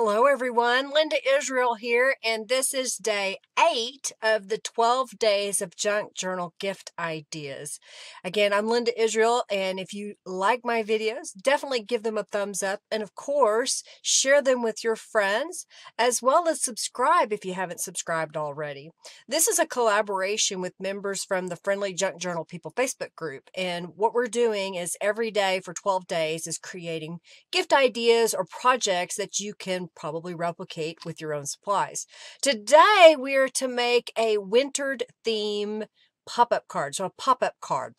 Hello, everyone. Linda Israel here, and this is day eight of the 12 days of Junk Journal gift ideas. Again, I'm Linda Israel, and if you like my videos, definitely give them a thumbs up. And of course, share them with your friends, as well as subscribe if you haven't subscribed already. This is a collaboration with members from the Friendly Junk Journal People Facebook group. And what we're doing is every day for 12 days is creating gift ideas or projects that you can probably replicate with your own supplies. Today, we are to make a wintered theme pop-up card, so a pop-up card.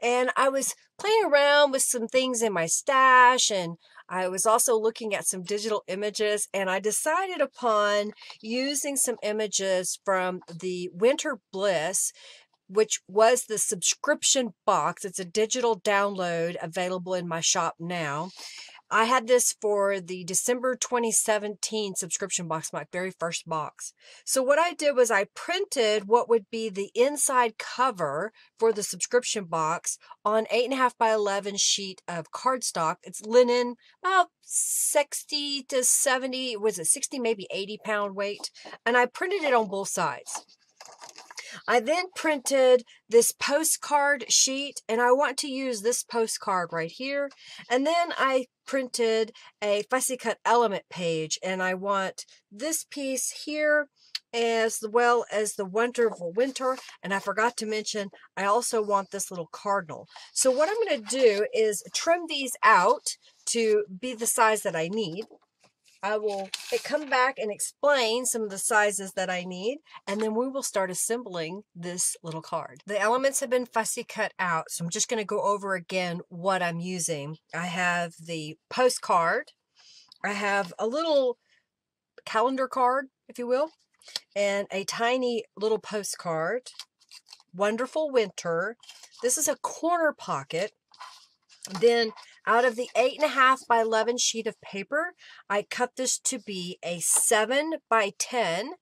And I was playing around with some things in my stash and I was also looking at some digital images and I decided upon using some images from the Winter Bliss which was the subscription box. It's a digital download available in my shop now. I had this for the December 2017 subscription box, my very first box. So what I did was I printed what would be the inside cover for the subscription box on 8.5 by 11 sheet of cardstock. It's linen, about 60 to 70, was it 60, maybe 80 pound weight. And I printed it on both sides. I then printed this postcard sheet and I want to use this postcard right here. And then I printed a fussy cut element page and I want this piece here as well as the wonderful winter. And I forgot to mention, I also want this little cardinal. So what I'm going to do is trim these out to be the size that I need. I will come back and explain some of the sizes that I need, and then we will start assembling this little card. The elements have been fussy cut out, so I'm just going to go over again what I'm using. I have the postcard. I have a little calendar card, if you will, and a tiny little postcard. Wonderful Winter. This is a corner pocket. Then out of the 8.5 by 11 sheet of paper, I cut this to be a 7 by 10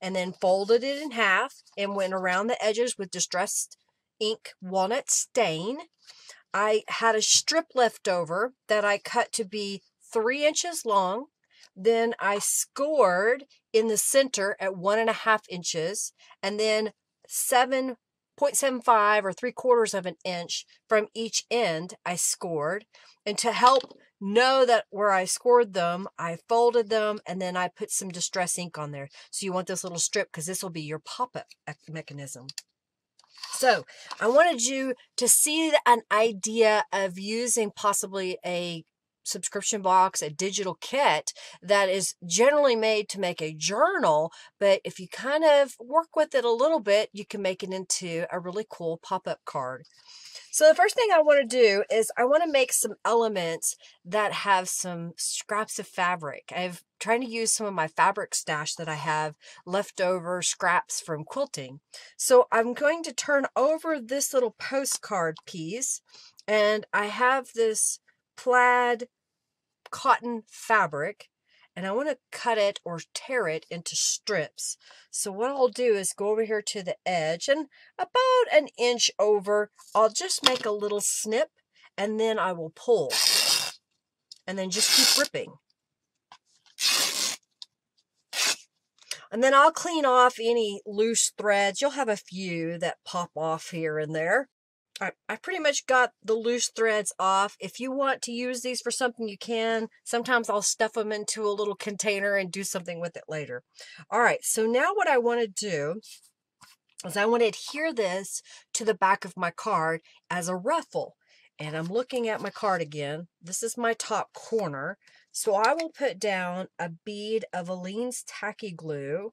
and then folded it in half and went around the edges with distressed ink walnut stain. I had a strip left over that I cut to be three inches long. Then I scored in the center at one and a half inches and then seven 0.75 or three quarters of an inch from each end I scored. And to help know that where I scored them, I folded them and then I put some distress ink on there. So you want this little strip because this will be your pop-up mechanism. So I wanted you to see an idea of using possibly a subscription box, a digital kit that is generally made to make a journal, but if you kind of work with it a little bit, you can make it into a really cool pop-up card. So the first thing I want to do is I want to make some elements that have some scraps of fabric. I've trying to use some of my fabric stash that I have leftover scraps from quilting. So I'm going to turn over this little postcard piece and I have this plaid cotton fabric and I want to cut it or tear it into strips. So what I'll do is go over here to the edge and about an inch over, I'll just make a little snip and then I will pull and then just keep ripping. And then I'll clean off any loose threads. You'll have a few that pop off here and there. I, I pretty much got the loose threads off. If you want to use these for something, you can. Sometimes I'll stuff them into a little container and do something with it later. All right, so now what I want to do is I want to adhere this to the back of my card as a ruffle. And I'm looking at my card again. This is my top corner. So I will put down a bead of Aleene's Tacky Glue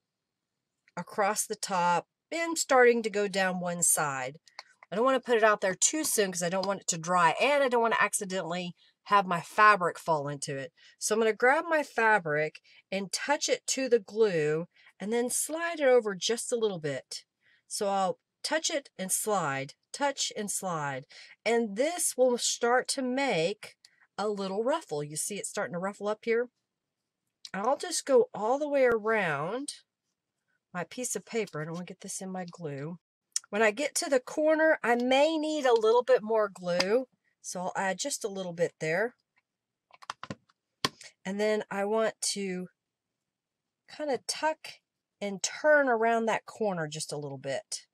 across the top and starting to go down one side. I don't want to put it out there too soon because I don't want it to dry and I don't want to accidentally have my fabric fall into it. So I'm going to grab my fabric and touch it to the glue and then slide it over just a little bit. So I'll touch it and slide, touch and slide. And this will start to make a little ruffle. You see it starting to ruffle up here? I'll just go all the way around my piece of paper. I don't want to get this in my glue. When I get to the corner, I may need a little bit more glue. So I'll add just a little bit there. And then I want to kind of tuck and turn around that corner just a little bit.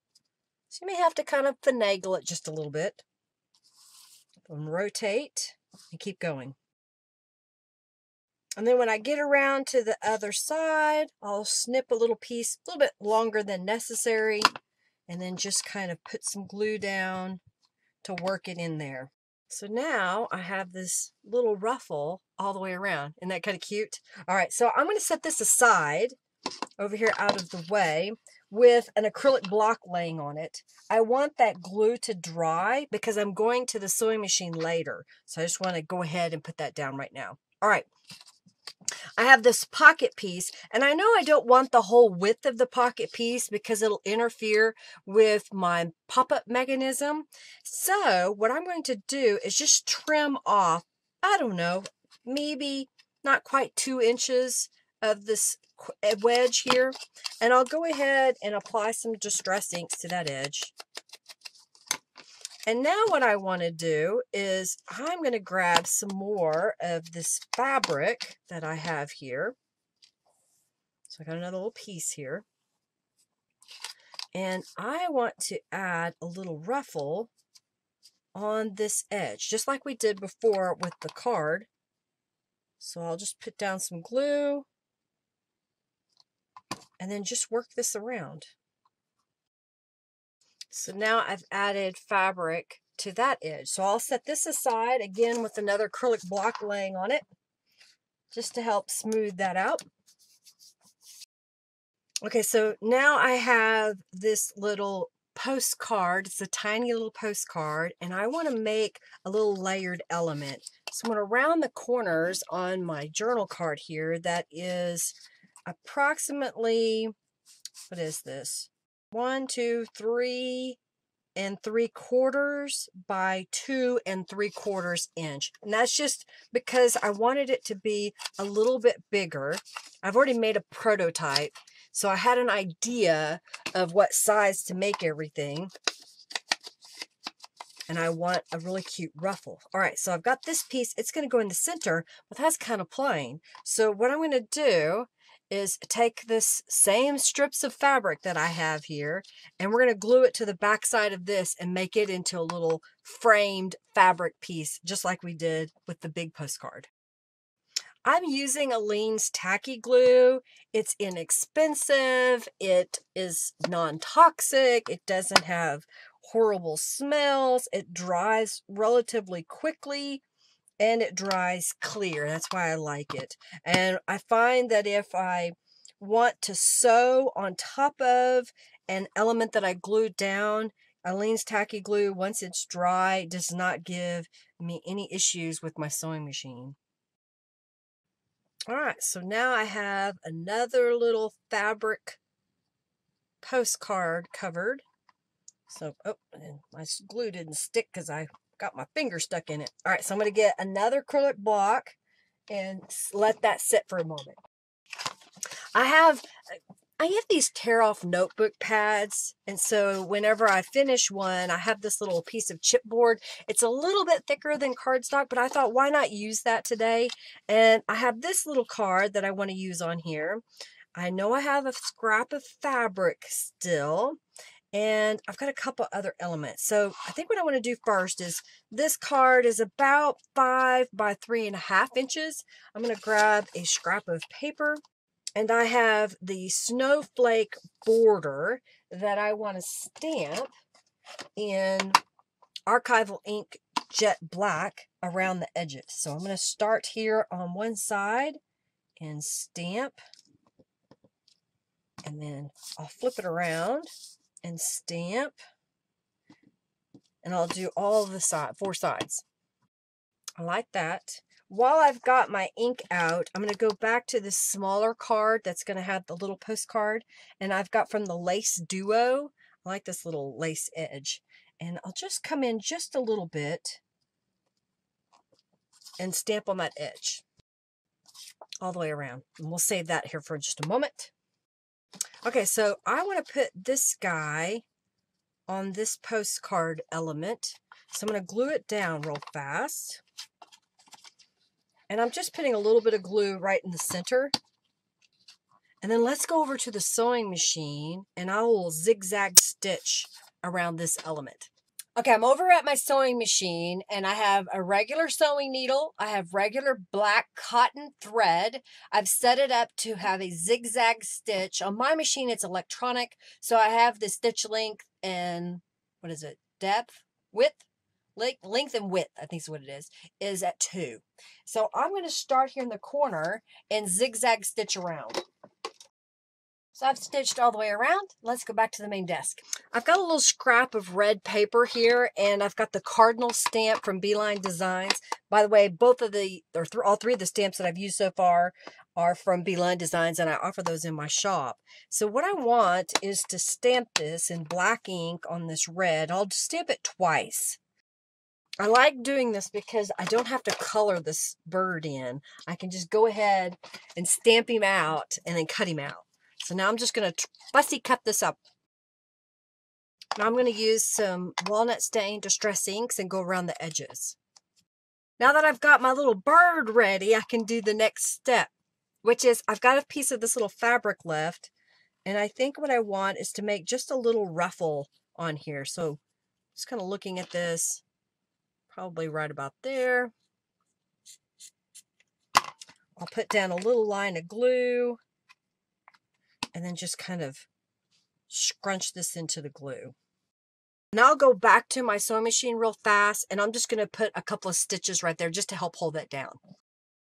So you may have to kind of finagle it just a little bit. And rotate and keep going. And then when I get around to the other side, I'll snip a little piece, a little bit longer than necessary, and then just kind of put some glue down to work it in there. So now I have this little ruffle all the way around. Isn't that kind of cute? All right, so I'm going to set this aside over here out of the way with an acrylic block laying on it. I want that glue to dry because I'm going to the sewing machine later. So I just want to go ahead and put that down right now. All right, I have this pocket piece and I know I don't want the whole width of the pocket piece because it'll interfere with my pop-up mechanism. So what I'm going to do is just trim off, I don't know, maybe not quite two inches of this eh, wedge here. And I'll go ahead and apply some distress inks to that edge. And now what I want to do is I'm going to grab some more of this fabric that I have here. So I got another little piece here. And I want to add a little ruffle on this edge, just like we did before with the card. So I'll just put down some glue and then just work this around. So now I've added fabric to that edge. So I'll set this aside again with another acrylic block laying on it just to help smooth that out. Okay, so now I have this little postcard. It's a tiny little postcard, and I want to make a little layered element. So I'm going to round the corners on my journal card here that is approximately, what is this? One, two, three and three quarters by two and three quarters inch. And that's just because I wanted it to be a little bit bigger. I've already made a prototype, so I had an idea of what size to make everything. And I want a really cute ruffle. All right, so I've got this piece. It's going to go in the center, but that's kind of plain. So what I'm going to do is take this same strips of fabric that I have here and we're going to glue it to the back side of this and make it into a little framed fabric piece just like we did with the big postcard. I'm using Aleene's tacky glue. It's inexpensive. It is non-toxic. It doesn't have horrible smells. It dries relatively quickly and it dries clear. That's why I like it. And I find that if I want to sew on top of an element that I glued down, Aleene's Tacky Glue, once it's dry, does not give me any issues with my sewing machine. All right, so now I have another little fabric postcard covered. So, oh, and my glue didn't stick because I got my finger stuck in it. All right, so I'm going to get another acrylic block and let that sit for a moment. I have I have these tear off notebook pads and so whenever I finish one I have this little piece of chipboard it's a little bit thicker than cardstock but I thought why not use that today and I have this little card that I want to use on here I know I have a scrap of fabric still and I've got a couple other elements. So I think what I want to do first is this card is about five by three and a half inches. I'm going to grab a scrap of paper and I have the snowflake border that I want to stamp in archival ink jet black around the edges. So I'm going to start here on one side and stamp and then I'll flip it around and stamp. And I'll do all the side, four sides. I like that. While I've got my ink out, I'm going to go back to this smaller card that's going to have the little postcard. And I've got from the Lace Duo. I like this little lace edge. And I'll just come in just a little bit and stamp on that edge all the way around. And we'll save that here for just a moment. Okay, so I want to put this guy on this postcard element. So I'm going to glue it down real fast. And I'm just putting a little bit of glue right in the center. And then let's go over to the sewing machine and I will zigzag stitch around this element. Okay, I'm over at my sewing machine and I have a regular sewing needle. I have regular black cotton thread. I've set it up to have a zigzag stitch. On my machine, it's electronic. So I have the stitch length and what is it? Depth, width, length and width, I think is what it is, is at two. So I'm going to start here in the corner and zigzag stitch around. So I've stitched all the way around. Let's go back to the main desk. I've got a little scrap of red paper here, and I've got the cardinal stamp from B Line Designs. By the way, both of the, or th all three of the stamps that I've used so far are from B Line Designs, and I offer those in my shop. So what I want is to stamp this in black ink on this red. I'll stamp it twice. I like doing this because I don't have to color this bird in. I can just go ahead and stamp him out and then cut him out. So now I'm just going to fussy cut this up. Now I'm going to use some walnut stain distress inks and go around the edges. Now that I've got my little bird ready, I can do the next step, which is I've got a piece of this little fabric left. And I think what I want is to make just a little ruffle on here. So just kind of looking at this, probably right about there. I'll put down a little line of glue and then just kind of scrunch this into the glue. Now I'll go back to my sewing machine real fast and I'm just going to put a couple of stitches right there just to help hold that down.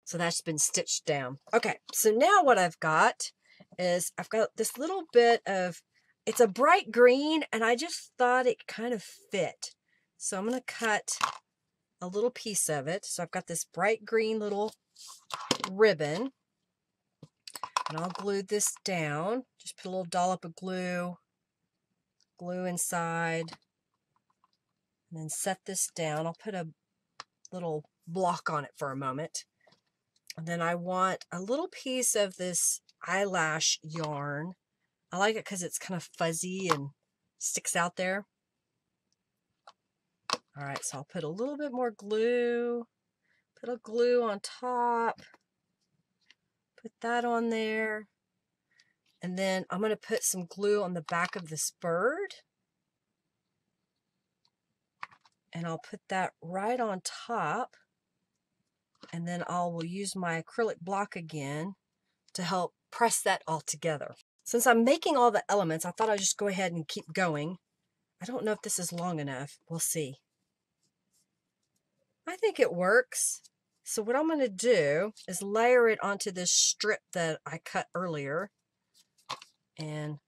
So that's been stitched down. Okay, so now what I've got is I've got this little bit of, it's a bright green and I just thought it kind of fit. So I'm going to cut a little piece of it. So I've got this bright green little ribbon and I'll glue this down. Just put a little dollop of glue, glue inside, and then set this down. I'll put a little block on it for a moment. And then I want a little piece of this eyelash yarn. I like it because it's kind of fuzzy and sticks out there. All right, so I'll put a little bit more glue, put a glue on top. Put that on there. And then I'm going to put some glue on the back of this bird. And I'll put that right on top. And then I will use my acrylic block again to help press that all together. Since I'm making all the elements, I thought I'd just go ahead and keep going. I don't know if this is long enough. We'll see. I think it works. So what I'm going to do is layer it onto this strip that I cut earlier. And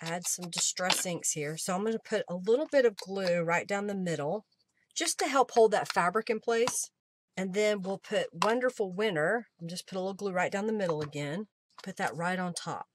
add some distress inks here. So I'm going to put a little bit of glue right down the middle just to help hold that fabric in place. And then we'll put Wonderful Winter. I'm just put a little glue right down the middle again. Put that right on top.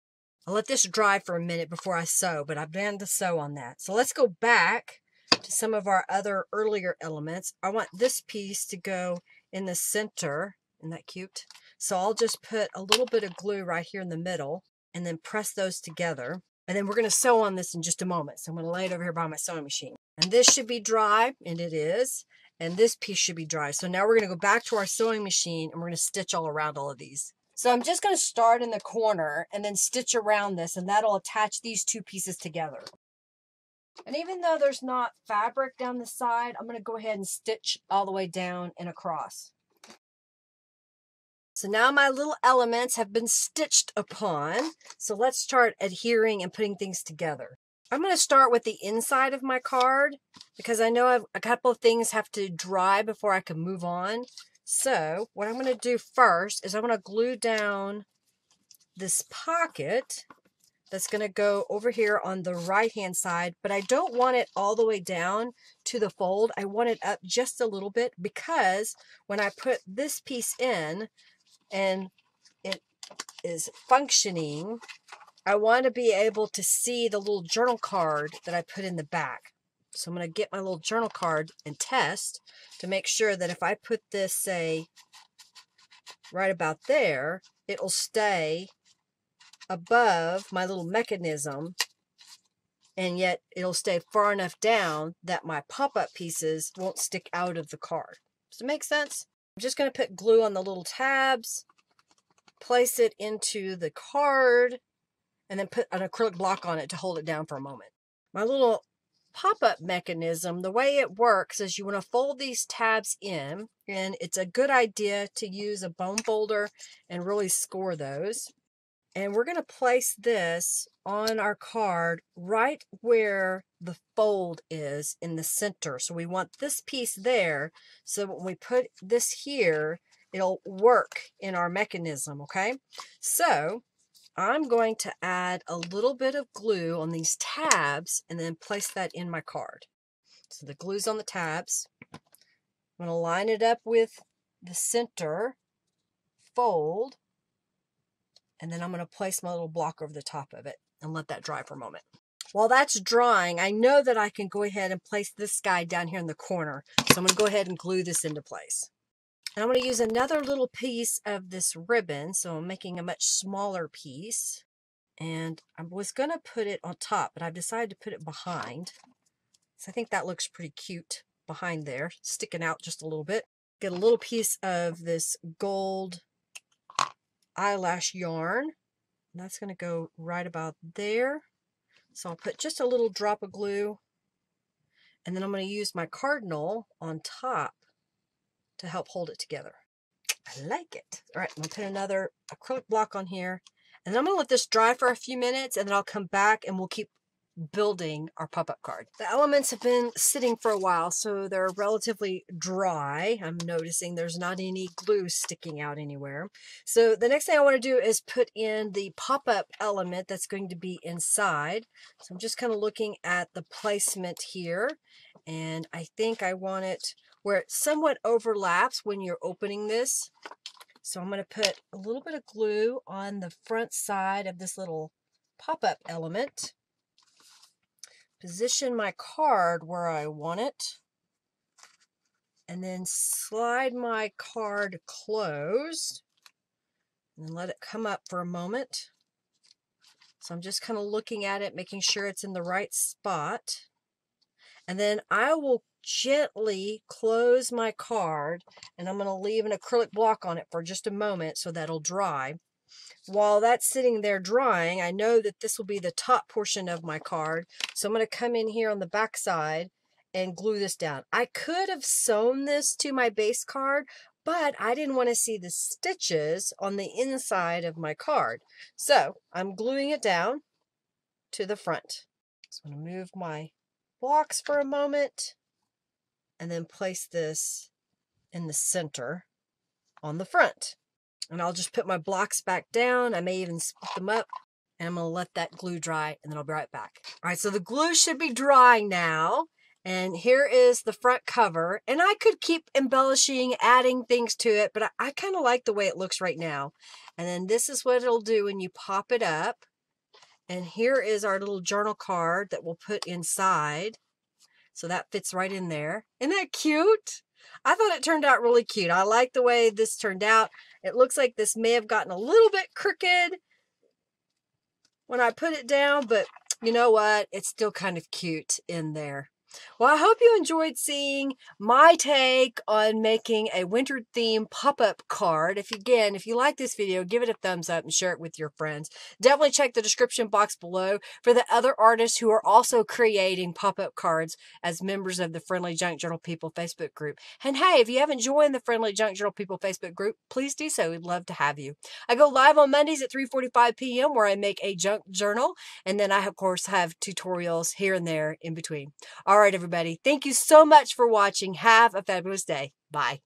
I'll let this dry for a minute before I sew, but I've began to sew on that. So let's go back to some of our other earlier elements. I want this piece to go in the center. Isn't that cute? So I'll just put a little bit of glue right here in the middle and then press those together. And then we're going to sew on this in just a moment. So I'm going to lay it over here by my sewing machine. And this should be dry, and it is. And this piece should be dry. So now we're going to go back to our sewing machine and we're going to stitch all around all of these. So I'm just going to start in the corner and then stitch around this and that'll attach these two pieces together. And even though there's not fabric down the side, I'm going to go ahead and stitch all the way down and across. So now my little elements have been stitched upon. So let's start adhering and putting things together. I'm going to start with the inside of my card because I know I've, a couple of things have to dry before I can move on. So what I'm going to do first is I'm going to glue down this pocket that's going to go over here on the right hand side, but I don't want it all the way down to the fold. I want it up just a little bit because when I put this piece in and it is functioning, I want to be able to see the little journal card that I put in the back. So I'm going to get my little journal card and test to make sure that if I put this, say, right about there, it'll stay above my little mechanism and yet it'll stay far enough down that my pop-up pieces won't stick out of the card. Does it make sense? I'm just going to put glue on the little tabs place it into the card, and then put an acrylic block on it to hold it down for a moment. My little pop-up mechanism, the way it works is you want to fold these tabs in, and it's a good idea to use a bone folder and really score those. And we're going to place this on our card right where the fold is in the center. So we want this piece there. So when we put this here, it'll work in our mechanism, okay? So I'm going to add a little bit of glue on these tabs and then place that in my card. So the glue's on the tabs. I'm going to line it up with the center fold and then I'm going to place my little block over the top of it and let that dry for a moment. While that's drying, I know that I can go ahead and place this guy down here in the corner. So I'm going to go ahead and glue this into place. And I'm going to use another little piece of this ribbon. So I'm making a much smaller piece. And I was going to put it on top, but I've decided to put it behind. So I think that looks pretty cute behind there, sticking out just a little bit. Get a little piece of this gold eyelash yarn. And that's going to go right about there. So I'll put just a little drop of glue. And then I'm going to use my cardinal on top to help hold it together. I like it. All right, I'm going to put another acrylic block on here. And then I'm going to let this dry for a few minutes and then I'll come back and we'll keep building our pop-up card. The elements have been sitting for a while, so they're relatively dry. I'm noticing there's not any glue sticking out anywhere. So the next thing I want to do is put in the pop-up element that's going to be inside. So I'm just kind of looking at the placement here, and I think I want it where it somewhat overlaps when you're opening this. So I'm going to put a little bit of glue on the front side of this little pop-up element. Position my card where I want it. And then slide my card closed. And let it come up for a moment. So I'm just kind of looking at it, making sure it's in the right spot. And then I will gently close my card and I'm going to leave an acrylic block on it for just a moment so that'll dry. While that's sitting there drying, I know that this will be the top portion of my card. So I'm going to come in here on the back side and glue this down. I could have sewn this to my base card, but I didn't want to see the stitches on the inside of my card. So I'm gluing it down to the front. So I'm going to move my blocks for a moment and then place this in the center on the front. And I'll just put my blocks back down. I may even split them up and I'm to let that glue dry and then I'll be right back. All right, so the glue should be dry now. And here is the front cover. And I could keep embellishing, adding things to it, but I, I kind of like the way it looks right now. And then this is what it'll do when you pop it up. And here is our little journal card that we'll put inside. So that fits right in there. Isn't that cute? I thought it turned out really cute. I like the way this turned out. It looks like this may have gotten a little bit crooked when I put it down, but you know what? It's still kind of cute in there. Well, I hope you enjoyed seeing my take on making a winter theme pop-up card. If again, if you like this video, give it a thumbs up and share it with your friends. Definitely check the description box below for the other artists who are also creating pop-up cards as members of the Friendly Junk Journal People Facebook group. And hey, if you haven't joined the Friendly Junk Journal People Facebook group, please do so. We'd love to have you. I go live on Mondays at 3.45 p.m. where I make a junk journal. And then I, of course, have tutorials here and there in between. All right, everybody. Thank you so much for watching. Have a fabulous day. Bye.